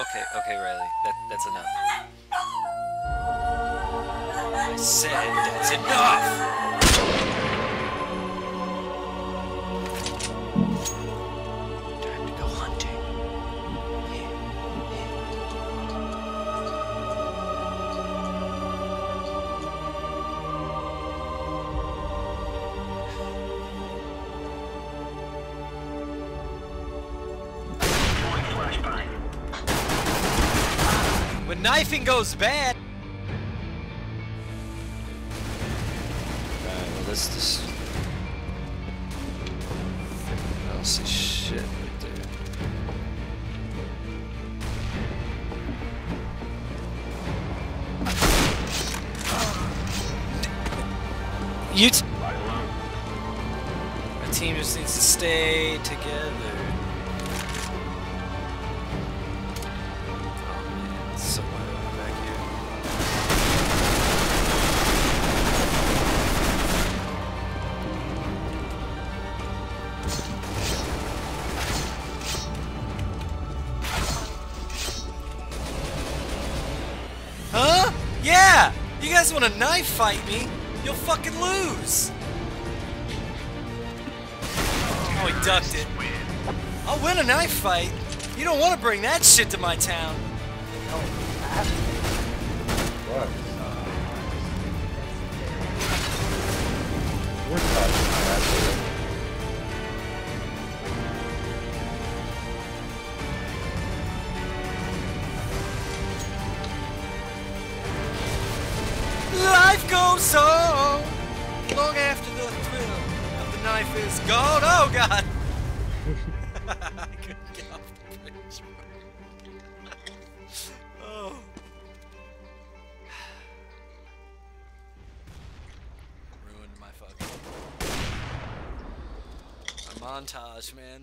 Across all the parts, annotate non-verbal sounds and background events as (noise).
Okay, okay, Riley. That that's enough. I said that's enough. When knifing goes bad. Alright, well this this. I don't see shit right there. You. T- a team just needs to stay together. You guys want to knife fight me? You'll fucking lose! Oh, he ducked it. I'll win a knife fight. You don't want to bring that shit to my town. What? Goes on long after the thrill of the knife is gone. Oh God! I couldn't get off the bridge. oh. Ruined my fucking my montage, man.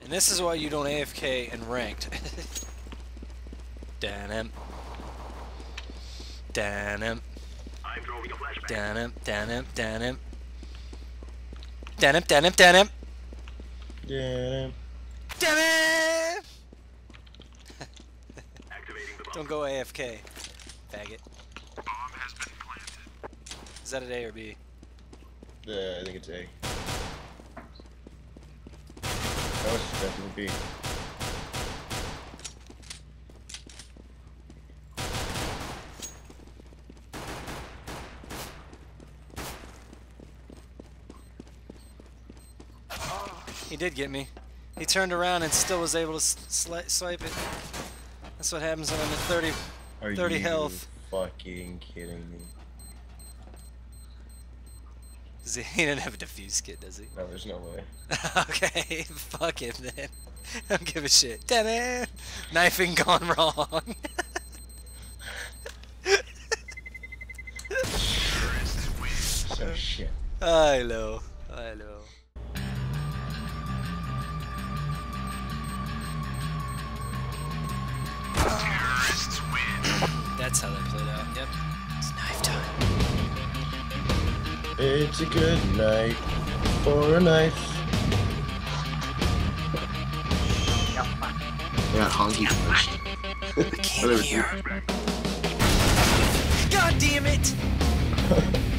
And this is why you don't AFK and ranked. (laughs) Damn him. Damn him. Damn him, damn him, damn him. Damn him, damn him, damn him. Yeah. Damn it! Don't go AFK, faggot. Is that an A or B? Yeah, I think it's A. That was definitely B. He did get me. He turned around and still was able to swipe it. That's what happens when I'm at 30. Are 30 you health. fucking kidding me? Does he, (laughs) he didn't have a defuse kit, does he? No, there's no way. (laughs) okay, (laughs) fuck him then. I don't give a shit. Damn it! Knifing gone wrong. So shit. I know. I know. That's how that played out. Yep. It's knife time. It's a good night for a knife. Yeah, honky first. I can't hear. God damn it! (laughs)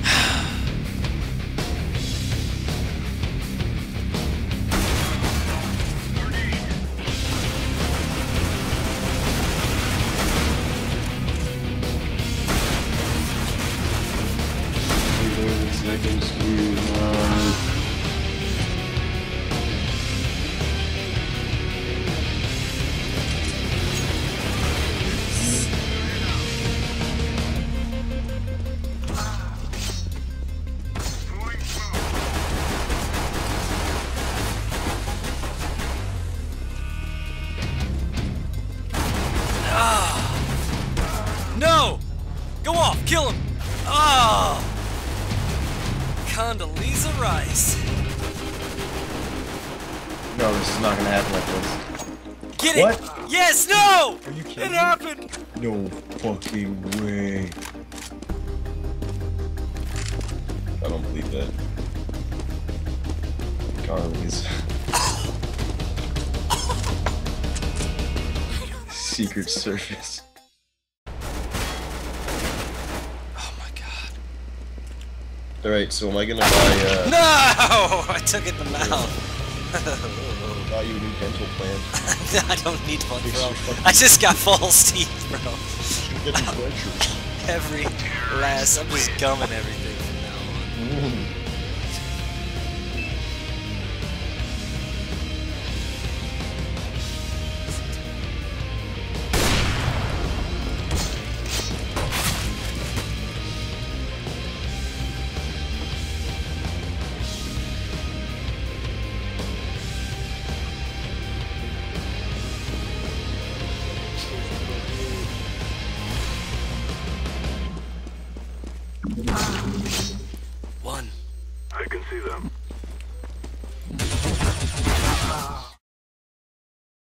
Seconds to uh, No! Go off! Kill him! Oh! Condoleezza Rice. No, this is not gonna happen like this. Get it! What? Yes! No! Are you It kidding me? happened! No fucking way. I don't believe that. Carly's. (laughs) Secret Service. Oh my god. Alright, so am I gonna buy, uh, (laughs) No! I took it in the mouth. (laughs) buy you a new dental plan? (laughs) I don't need one, bro. I just got false teeth, bro. You get new dentures. Every last, I'm just gumming everything